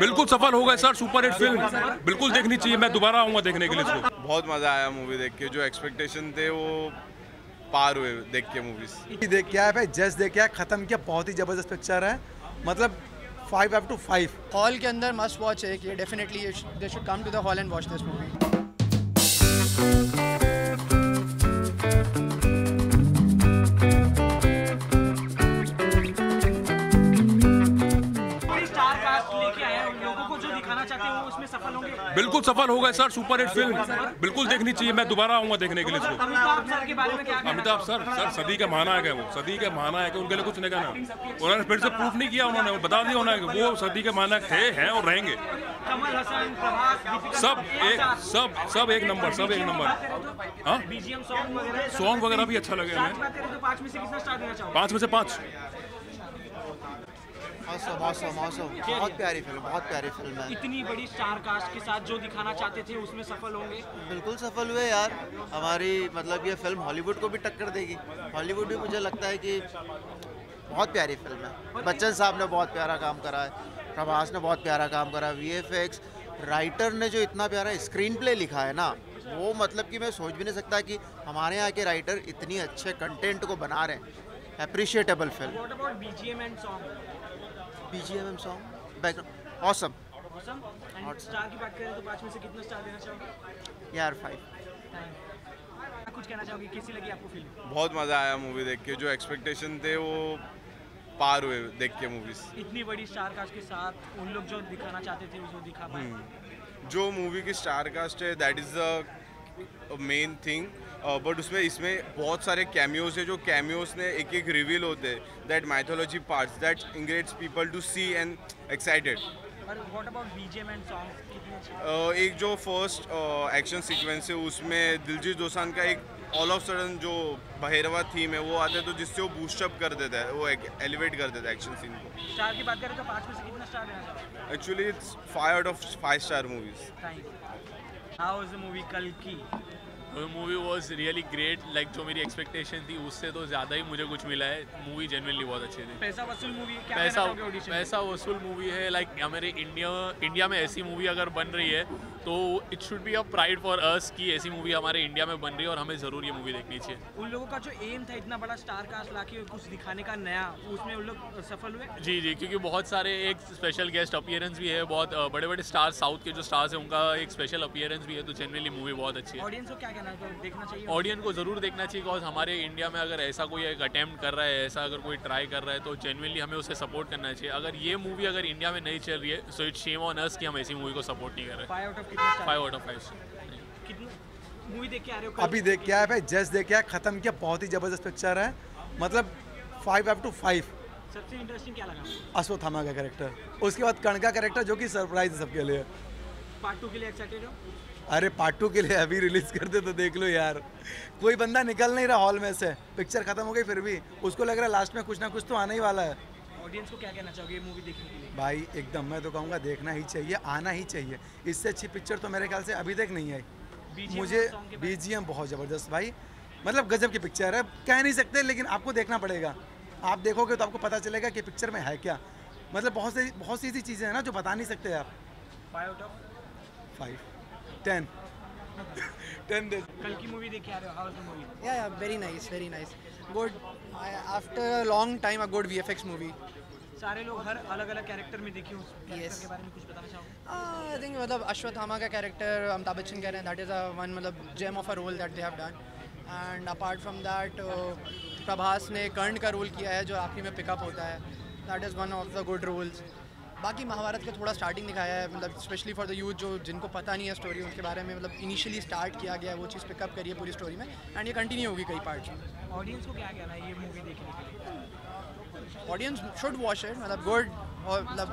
बिल्कुल सफल हो गए सर सुपर हिट फ़िल्म। बिल्कुल देखनी चाहिए मैं दोबारा आऊँगा देखने के लिए इसको। बहुत मज़ा आया मूवी देख के जो एक्सपेक्टेशन थे वो पार हुए देख के मूवीज़ देख के है भाई? जस्ट देख के खत्म किया बहुत ही ज़बरदस्त पिक्चर है। मतलब five up to five hall के अंदर मस्ट वॉच है कि definitely they should come to the hall and watch this movie बिल्कुल सफल हो गए सर सुपर हिट फ़िल्म। बिल्कुल देखनी चाहिए मैं दोबारा आऊँगा देखने के लिए इसको। अमिताभ सर सर सर सदी के महानायक है वो सदी के महानायक है उनके लिए कुछ नहीं कहना उन्होंने फिर से प्रूफ नहीं किया उन्होंने बता दिया उन्होंने वो सदी के महानायक थे हैं और रहेंगे। सब एक सब सब एक नंबर सब एक नंबर हाँ? सॉन्ग वगैरह भी अच्छा लगे हमें। पाँच में से पाँच। मौसम मौसम मौसम बहुत प्यारी फ़िल्म बहुत प्यारी फ़िल्म है। इतनी बड़ी स्टार कास्ट के साथ जो दिखाना चाहते थे उसमें सफल होंगे? बिल्कुल सफल हुए यार। हमारी मतलब ये फ़िल्म हॉलीवुड को भी टक्कर देगी। हॉलीवुड भी मुझे लगता है कि बहुत प्यारी फ़िल्म है। बच्चन साहब ने बहुत प्यारा काम करा है प्रभास ने बहुत प्यारा काम करा वी राइटर ने जो इतना प्यारा स्क्रीन प्ले लिखा है ना वो मतलब कि मैं सोच भी नहीं सकता कि हमारे यहाँ के राइटर इतनी अच्छे कंटेंट को बना रहे हैं। Appreciable film G M M song background awesome awesome star की बात करें तो पाँच में से कितना स्टार देना चाहोगे? यार फाइव कुछ कहना चाहोगे? कैसी लगी आपको फ़िल्म बहुत मज़ा आया मूवी देख के। जो एक्सपेक्टेशन थे वो पार हुए देख के मूवीज़ इतनी बड़ी स्टार कास्ट के साथ उन लोग जो दिखाना चाहते थे वो दिखा पाए। जो मूवी की स्टार कास्ट है that is the main thing but उसमें इसमें बहुत सारे कैमियोज है जो कैमियोज ने एक एक रिवील होते हैं that mythology parts that ingrates people to see and excited और what about BGM and song कितने एक जो फ़र्स्ट एक्शन सीक्वेंस है उसमें दिलजीत दोसान का एक ऑल ऑफ़ सडन जो बहेरवा थीम है वो आता है तो जिससे वो बूस्टअप कर देता है वो एलिवेट कर देता है एक्शन सीन को। स्टार की बात करें तो पाँच में से कितना स्टार देना चाहोगे? Actually it's five out of five star movies thank how is the movie कल की movie was really great like जो मेरी एक्सपेक्टेशन थी उससे तो ज़्यादा ही मुझे कुछ मिला है। मूवी जेनवनली बहुत अच्छी थी। पैसा वसूल मूवी है पैसा पैसा वसूल मूवी है। लाइक हमारे इंडिया इंडिया में ऐसी मूवी अगर बन रही है तो it should be a pride for us कि ऐसी मूवी हमारे इंडिया में बन रही है और हमें ज़रूर ये मूवी देखनी चाहिए। उन लोगों का जो एम था इतना बड़ा स्टार कास्ट लाके कुछ दिखाने का नया उसमें उन लोग सफल हुए? जी जी क्योंकि बहुत सारे एक स्पेशल गेस्ट अपियरेंस भी है बहुत बड़े बड़े स्टार साउथ के जो स्टार्स हैं उनका एक स्पेशल अपियरेंस भी है तो जनरली मूवी बहुत अच्छी है। ऑडियंस को क्या कहना चाहिए देखना चाहिए। ऑडियंस को ज़रूर देखना चाहिए बिकॉज़ हमारे इंडिया में अगर ऐसा कोई एक अटैम्प्ट कर रहा है ऐसा अगर कोई ट्राई कर रहा है तो जेनविनली हमें उसे सपोर्ट करना चाहिए। अगर ये मूवी अगर इंडिया में नहीं चल रही है so it shame on us कि हम ऐसी मूवी को सपोर्ट नहीं कर रहे। Five out of five out of five कितनी? मूवी देख के आ रहे हो अभी देख के आया भाई जस्ट देख के आया खत्म किया बहुत ही ज़बरदस्त पिक्चर है। मतलब फाइव अप टू फाइव सबसे इंटरेस्टिंग क्या लगा? अश्वत्थामा का कैरेक्टर उसके बाद कर्ण का कैरेक्टर जो कि सरप्राइज़ है सबके लिए। पार्ट टू के लिए एक्साइटेड हो? अरे पार्ट टू के लिए अभी रिलीज़ कर दे तो देख लो यार। कोई बंदा निकल नहीं रहा हॉल में से। पिक्चर खत्म हो गई फिर भी। उसको लग रहा है लास्ट में कुछ ना कुछ तो आने ही वाला है। ऑडियंस को क्या कहना चाहोगे मूवी देखने के लिए? भाई एकदम मैं तो कहूँगा देखना ही चाहिए आना ही चाहिए। इससे अच्छी पिक्चर तो मेरे ख्याल से अभी तक नहीं आई। मुझे? बीजीएम बहुत ज़बरदस्त भाई। मतलब गजब की पिक्चर है। कह नहीं सकते लेकिन आपको देखना पड़ेगा। आप देखोगे तो आपको पता चलेगा कि पिक्चर में है क्या। मतलब बहुत सी बहुत सी ऐसी चीज़ें हैं ना जो बता नहीं सकते आप। Five out of five ten ten दे कल की मूवी देख के आ रहे हो how the movie Yeah, yeah, very nice, very nice. Good. I, after a long time, a good VFX movie. सारे लोग हर अलग अलग कैरेक्टर में देखे उस कैरेक्टर Yes. के बारे में कुछ बताना चाहोगे आई थिंक मतलब अश्वत्थामा का कैरेक्टर अमिताभ बच्चन कह रहे हैं दैट इज़ अ वन मतलब gem of a role that they have done and apart from that Prabhas ने कर्ण का रोल किया है जो आखिरी में पिकअप होता है that is one of the good roles बाकी महाभारत का थोड़ा स्टार्टिंग दिखाया है मतलब स्पेशली फॉर द यूथ जो जिनको पता नहीं है स्टोरी उसके बारे में मतलब इनिशियली स्टार्ट किया गया है वो चीज़ पिकअप करिए पूरी स्टोरी में एंड ये कंटिन्यू होगी कई पार्ट्स में। ऑडियंस को क्या कहना है ये मूवी देखने के लिए? ऑडियंस शुड वॉच इट मतलब गुड और मतलब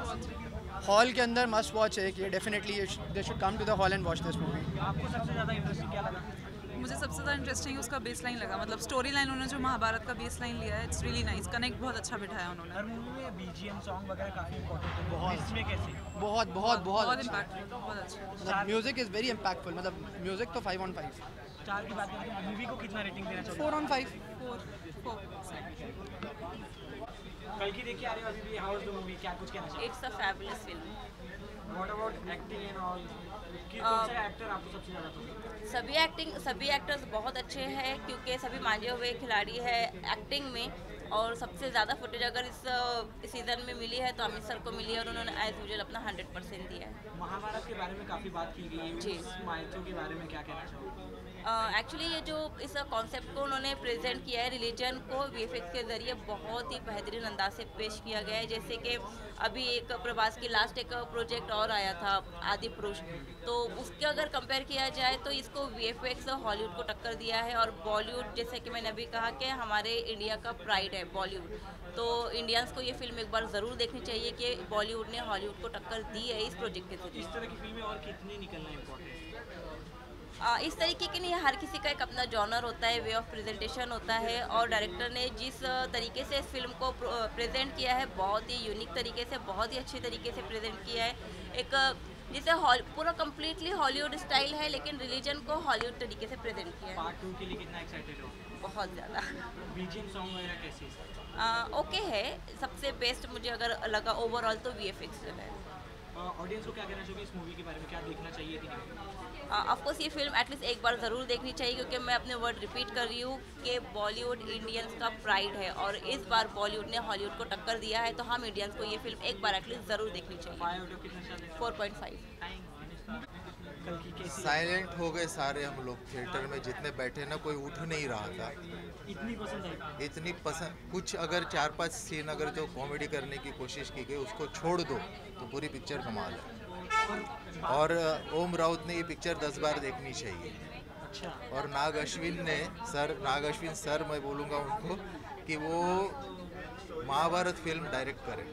हॉल के अंदर मस्ट वॉच है कि definitely they should come to the hall and watch this movie आपको सबसे ज़्यादा इंटरेस्टिंग क्या लगा? मुझे सबसे ज़्यादा इंटरेस्टिंग उसका बेस लाइन लगा। मतलब स्टोरी लाइन उन्होंने जो महाभारत का बेस लाइन लिया है इट्स रियली नाइस कनेक्ट बहुत अच्छा बिठाया उन्होंने। बहुत। बहुत बहुत बहुत बहुत अच्छा। म्यूज़िक इज़ वेरी इम्पैक्टफुल मतलब म्यूज़िक तो फाइव ऑन फाइव चार की बात करें तो मूवी को कितना रेटिंग देना चाहिए फोर ऑन फाइव फोर कल की देखिए आ अभी भी हाउ इज़ द मूवी क्या कुछ कहना चाहिए it's a fabulous film what about acting and all सभी एक्टिंग सभी एक्टर्स बहुत अच्छे हैं क्योंकि सभी मांझे हुए खिलाड़ी है एक्टिंग में। और सबसे ज़्यादा फुटेज अगर इस सीज़न में मिली है तो अमित सर को मिली है और उन्होंने एज यूजल अपना हंड्रेड परसेंट दिया है। महाभारत के बारे में काफ़ी बात की गई है। जी। माइथों के बारे में क्या कहना चाहोगे? एक्चुअली ये जो इस कॉन्सेप्ट को उन्होंने प्रेजेंट किया है रिलीजन को वीएफएक्स के ज़रिए बहुत ही बेहतरीन अंदाज से पेश किया गया है। जैसे कि अभी एक प्रभास की लास्ट एक प्रोजेक्ट और आया था आदि पुरुष। तो उसके अगर कंपेयर किया जाए तो इसको वी एफ़ हॉलीवुड को टक्कर दिया है। और बॉलीवुड जैसे कि मैंने अभी कहा कि हमारे इंडिया का प्राइड है। बॉलीवुड। तो इंडियंस को ये फ़िल्म एक बार ज़रूर देखनी चाहिए कि बॉलीवुड ने हॉलीवुड को टक्कर दी है इस प्रोजेक्ट के ज़रिए इस तरह की फ़िल्में और कितनी निकलना इम्पोर्टेंट आ, इस तरीके के नहीं हर किसी का एक अपना जॉनर होता है वे ऑफ़ प्रेजेंटेशन होता है और डायरेक्टर ने जिस तरीके से इस फ़िल्म को प्रेजेंट किया है बहुत ही यूनिक तरीके से बहुत ही अच्छे तरीके से प्रेजेंट किया है। एक जिसे हॉल पूरा कम्प्लीटली हॉलीवुड स्टाइल है लेकिन रिलीजन को हॉलीवुड तरीके से प्रेजेंट किया है। पार्ट टू के लिए कितना एक्साइटेड हो? बहुत ज़्यादा। बीजीएम सॉन्ग वगैरह कैसे ओके है। सबसे बेस्ट मुझे अगर लगा ओवरऑल तो वी जो है ऑडियंस को क्या कहना चाहिए इस मूवी के बारे में? क्या देखना चाहिए ऑफकोर्स ये फ़िल्म एटलीस्ट एक बार ज़रूर देखनी चाहिए क्योंकि मैं अपने वर्ड रिपीट कर रही हूँ कि बॉलीवुड इंडियंस का प्राइड है और इस बार बॉलीवुड ने हॉलीवुड को टक्कर दिया है तो हम इंडियंस को ये फ़िल्म एक बार एटलीस्ट ज़रूर देखनी चाहिए। फोर पॉइंट फाइव कल की कैसी साइलेंट हो गए सारे हम लोग थिएटर में जितने बैठे ना कोई उठ नहीं रहा था। इतनी पसंद आई? इतनी पसंद कुछ अगर चार पाँच सीन अगर जो कॉमेडी करने की कोशिश की गई उसको छोड़ दो तो पूरी पिक्चर कमाल है। और ओम राउत ने ये पिक्चर दस बार देखनी चाहिए। अच्छा। और नाग अश्विन ने सर नाग अश्विन सर मैं बोलूँगा उनको कि वो महाभारत फ़िल्म डायरेक्ट करें।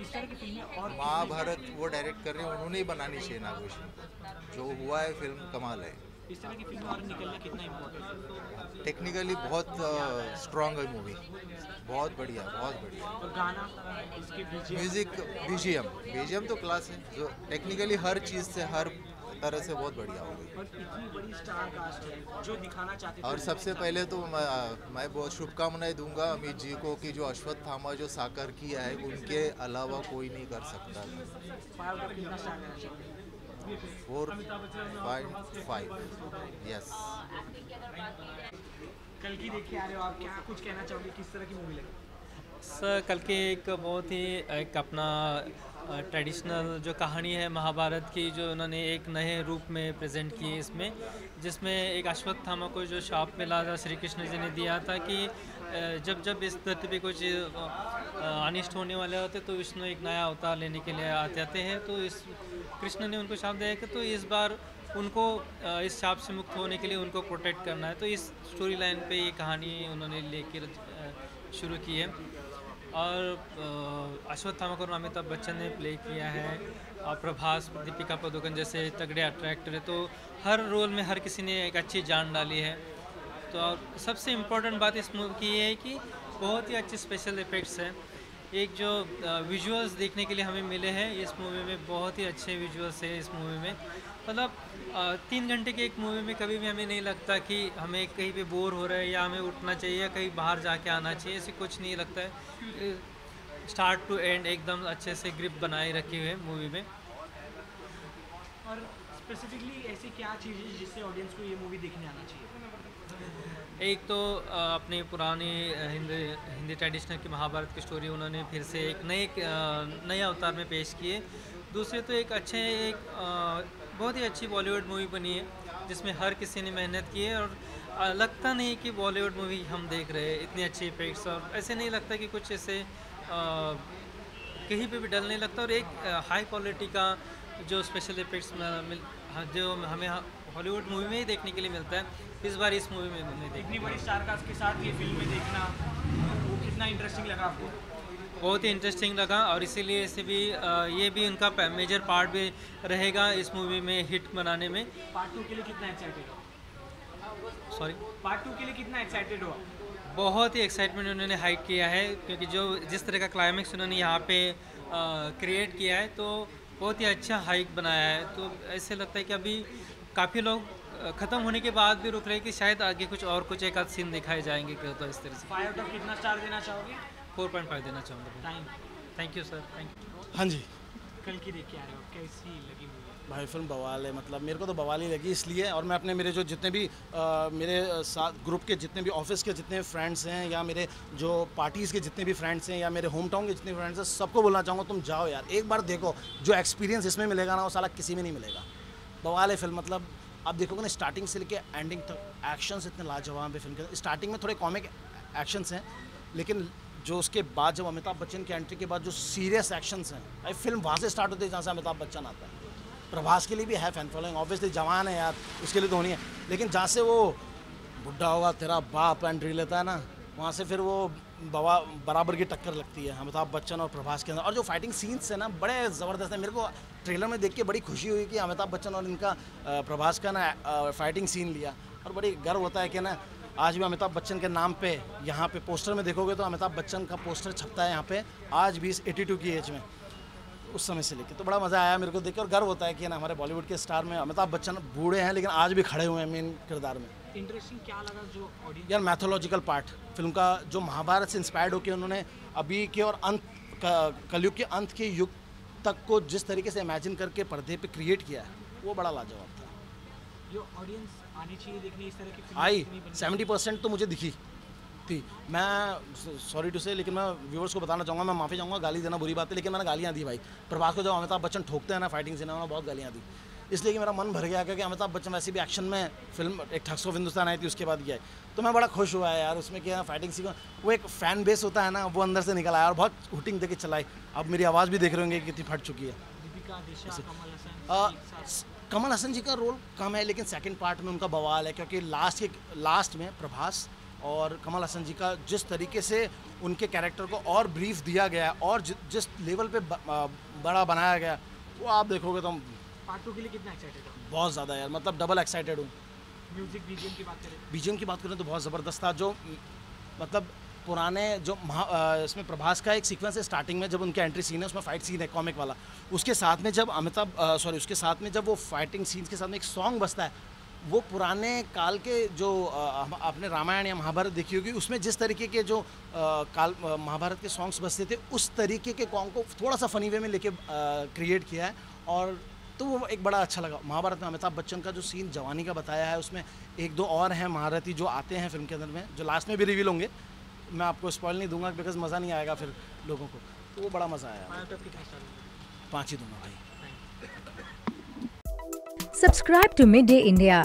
इस तरह की फ़िल्में और महाभारत वो डायरेक्ट कर रहे हैं उन्होंने ही बनानी चाहिए नाग जो हुआ है फ़िल्म कमाल है। इस तरह की फ़िल्म और निकलना कितना इम्पोर्टेंट है? टेक्निकली बहुत स्ट्रांग है मूवी बहुत बढ़िया बहुत बढ़िया। और गाना इसके म्यूज़िक बीजीएम बीजीएम तो क्लास है जो टेक्निकली हर चीज़ से हर तरह से बहुत बढ़िया हो गई। और इतनी बड़ी स्टार कास्ट जो दिखाना चाहते थे और सबसे पहले तो मैं, मैं बहुत शुभकामनाएँ दूँगा अमित जी को कि जो अश्वत्थामा जो साकार किया है उनके अलावा कोई नहीं कर सकता। फोर पॉइंट फाइव यस कल की देख के आ रहे हो आप क्या कुछ कहना चाहोगे किस तरह की मूवी लगी? सर कल के एक बहुत ही एक अपना ट्रेडिशनल जो कहानी है महाभारत की, जो उन्होंने एक नए रूप में प्रेजेंट की है इसमें, जिसमें एक अश्वत्थामा को जो शाप मिला था श्री कृष्ण जी ने दिया था कि जब जब इस धरती पे कुछ अनिष्ट होने वाले होते तो विष्णु एक नया अवतार लेने के लिए आते आते हैं। तो इस, कृष्ण ने उनको शाप दिया कि तो इस बार उनको इस शाप से मुक्त होने के लिए उनको प्रोटेक्ट करना है। तो इस स्टोरी लाइन पे ये कहानी उन्होंने लेकर शुरू की है। और अश्वत्थामा को अमिताभ बच्चन ने प्ले किया है, और प्रभास, दीपिका पादुकोण जैसे तगड़े अट्रैक्टर है तो हर रोल में हर किसी ने एक अच्छी जान डाली है। तो सबसे इम्पोर्टेंट बात इस मूवी की ये है कि बहुत ही अच्छे स्पेशल इफ़ेक्ट्स हैं। एक जो विजुअल्स देखने के लिए हमें मिले हैं, इस मूवी में बहुत ही अच्छे विजुअल्स हैं इस मूवी में। मतलब तीन घंटे की एक मूवी में कभी भी हमें नहीं लगता कि हमें कहीं पे बोर हो रहा है या हमें उठना चाहिए या कहीं बाहर जाके आना चाहिए, ऐसे कुछ नहीं लगता है। स्टार्ट टू एंड एकदम अच्छे से ग्रिप बनाए रखे हुए मूवी में। और स्पेसिफिकली ऐसी क्या चीज़ है जिससे ऑडियंस को ये मूवी देखने आना चाहिए? एक तो अपनी पुरानी हिंदी हिंदी ट्रेडिशनल की महाभारत की स्टोरी उन्होंने फिर से एक नए नए अवतार में पेश किए। दूसरे तो एक अच्छे, एक बहुत ही अच्छी बॉलीवुड मूवी बनी है, जिसमें हर किसी ने मेहनत की है और लगता नहीं कि बॉलीवुड मूवी हम देख रहे हैं, इतनी अच्छी इफेक्ट्स और ऐसे नहीं लगता कि कुछ ऐसे कहीं पे भी डल नहीं लगता और एक हाई क्वालिटी का जो स्पेशल इफेक्ट्स जो हमें हॉलीवुड मूवी में ही देखने के लिए मिलता है। इस बार इस मूवी में देखा इतनी बड़ी स्टार कास्ट के साथ ये फ़िल्में देखना वो कितना इंटरेस्टिंग लगा आपको? बहुत ही इंटरेस्टिंग लगा और इसीलिए इसे भी ये भी उनका मेजर पार्ट भी रहेगा इस मूवी में हिट बनाने में। पार्ट टू के लिए कितना एक्साइटेड हो? सॉरी पार्ट टू के लिए कितना एक्साइटेड हो बहुत ही एक्साइटमेंट उन्होंने हाइक किया है क्योंकि जो जिस तरह का क्लाइमेक्स उन्होंने यहाँ पे क्रिएट किया है तो बहुत ही अच्छा हाइक बनाया है। तो ऐसे लगता है कि अभी काफ़ी लोग ख़त्म होने के बाद भी रुक रहे हैं कि शायद आगे कुछ और कुछ एक आध सीन दिखाए जाएँगे कि तो इस तरह से। फाइव आउट ऑफ़ कितना स्टार देना चाहोगे? फोर पॉइंट फाइव देना चाहूँगा। Thank you sir thank you हाँ जी। कल की देख के आ रहे हो कैसी लगी भाई फ़िल्म बवाल है मतलब मेरे को तो बवाल ही लगी इसलिए और मैं अपने मेरे जो जितने भी आ, मेरे साथ ग्रुप के जितने भी ऑफ़िस के जितने फ्रेंड्स हैं या मेरे जो पार्टीज़ के जितने भी फ्रेंड्स हैं या मेरे होम टाउन के जितने फ्रेंड्स हैं सबको बोलना चाहूँगा तुम जाओ यार एक बार देखो जो एक्सपीरियंस इसमें मिलेगा ना वो साला किसी में नहीं मिलेगा। बवाल है फ़िल्म मतलब आप देखोगे ना स्टार्टिंग से लेके एंडिंग तक एक्शंस इतने लाजवाब है फ़िल्म के। स्टार्टिंग में थोड़े कॉमिक एक्शंस हैं, लेकिन जो उसके बाद जब अमिताभ बच्चन की एंट्री के बाद जो सीरियस एक्शंस हैं, भाई फ़िल्म वहाँ से स्टार्ट होती है जहाँ से अमिताभ बच्चन आता है। प्रभास के लिए भी है फ़ैन फॉलोइंग ऑब्वियसली जवान है यार, उसके लिए तो होनी है। लेकिन जहाँ से वो बुढ़ा होगा, तेरा बाप एंट्री लेता है ना, वहाँ से फिर वो बवा बराबर की टक्कर लगती है अमिताभ बच्चन और प्रभास के अंदर। और जो फाइटिंग सीन्स है ना, बड़े ज़बरदस्त है। मेरे को ट्रेलर में देख के बड़ी खुशी हुई कि अमिताभ बच्चन और इनका प्रभास का ना फाइटिंग सीन लिया। और बड़ी गर्व होता है कि ना, आज भी अमिताभ बच्चन के नाम पे, यहाँ पे पोस्टर में देखोगे तो अमिताभ बच्चन का पोस्टर छपता है यहाँ पे, आज भी इस एटी की एज में, उस समय से लेके। तो बड़ा मज़ा आया मेरे को देख और गर्व होता है कि ना, हमारे बॉलीवुड के स्टार में अमिताभ बच्चन बूढ़े हैं, लेकिन आज भी खड़े हुए हैं मेन किरदार में। इंटरेस्टिंग क्या लगा जो ऑडियंस यार मैथोलॉजिकल पार्ट फ़िल्म का जो महाभारत से इंस्पायर्ड होकर उन्होंने अभी के और अंत कलयुग के अंत के युग तक को जिस तरीके से इमेजिन करके पर्दे पे क्रिएट किया है वो बड़ा लाजवाब था। जो ऑडियंस आनी चाहिए देखने इस तरह की आई सेवेंटी परसेंट तो मुझे दिखी। थी। मैं सॉरी टू से लेकिन मैं व्यूवर्स को बताना चाहूँगा मैं माफ़ी चाहूँगा गाली देना बुरी बात है लेकिन मैंने गालियाँ दी भाई। प्रभास को जब अमिताभ बच्चन ठोकते हैं ना फाइटिंग से ना बहुत गालियाँ दी। इसलिए कि मेरा मन भर गया क्योंकि अमिताभ बच्चन वैसे भी एक्शन में फ़िल्म एक ठग्स ऑफ़ हिंदुस्तान आई थी उसके बाद गया तो मैं बड़ा खुश हुआ है यार उसमें क्या फाइटिंग सीखो वो एक फ़ैन बेस होता है ना वो अंदर से निकल आया और बहुत हुटिंग देके चलाई अब मेरी आवाज़ भी देख रहे होंगे कितनी फट चुकी है। कमल हसन जी का रोल कम है लेकिन सेकंड पार्ट में उनका बवाल है क्योंकि लास्ट के लास्ट में प्रभास और कमल हसन जी का जिस तरीके से उनके कैरेक्टर को और ब्रीफ दिया गया और जिस लेवल पे बड़ा बनाया गया वो आप देखोगे तो पार्ट टू के लिए कितना एक्साइटेड हो? बहुत ज़्यादा यार मतलब डबल एक्साइटेड हूँ। म्यूज़िक बीजीएम की बात करें। बीजीएम की बात करें तो बहुत ज़बरदस्त था जो मतलब पुराने जो महा इसमें प्रभास का एक सीक्वेंस है स्टार्टिंग में जब उनका एंट्री सीन है उसमें फाइट सीन है कॉमिक वाला। उसके साथ में जब अमिताभ सॉरी उसके साथ में जब वो फाइटिंग सीन्स के साथ में एक सॉन्ग बसता है वो पुराने काल के जो आपने रामायण या महाभारत देखी होगी उसमें जिस तरीके के जो आ, काल महाभारत के सॉन्ग्स बसते थे उस तरीके के कॉन्ग को थोड़ा सा फनी वे में लेके क्रिएट किया है। और तो वो एक बड़ा अच्छा लगा। महाभारत में अमिताभ बच्चन का जो सीन जवानी का बताया है उसमें एक दो और हैं महारथी जो आते हैं फ़िल्म के अंदर में जो लास्ट में भी रिवील होंगे। मैं आपको स्पॉइल नहीं दूँगा बिकॉज़ मज़ा नहीं आएगा फिर लोगों को। तो वो बड़ा मज़ा आया। पाँच ही दूँगा भाई। Subscribe to Midday India.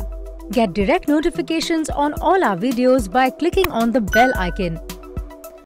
Get direct notifications on all our videos by clicking on the bell icon.